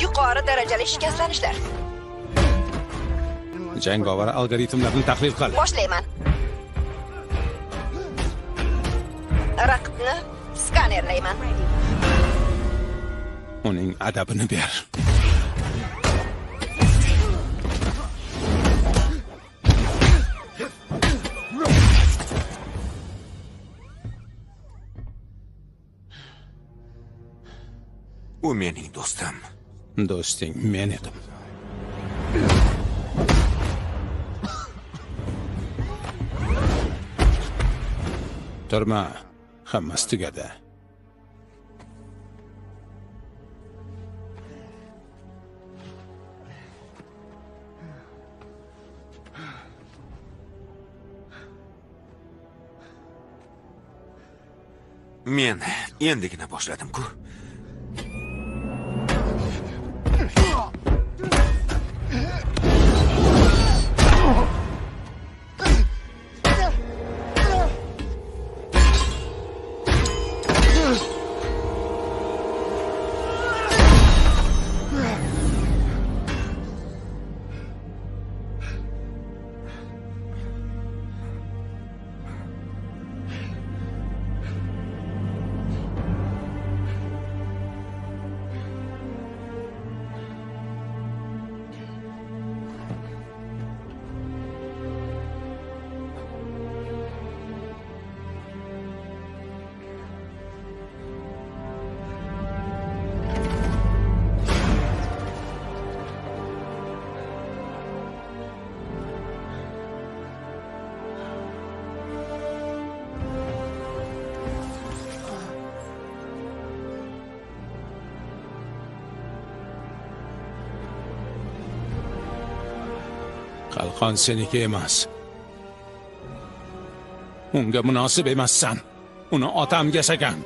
yuqori darajali shikastlanishlar. Jangovar algoritmlarni tahlil qil. Boshlayman. Raqibni skanerlayman. Uning adabini ber. U mening do'stim do'sting men edim turma hammasi tugadi. Men endigina boshladim-ku. Qalqon seniki emas. Unga munosib emassan. Uni otam yasagan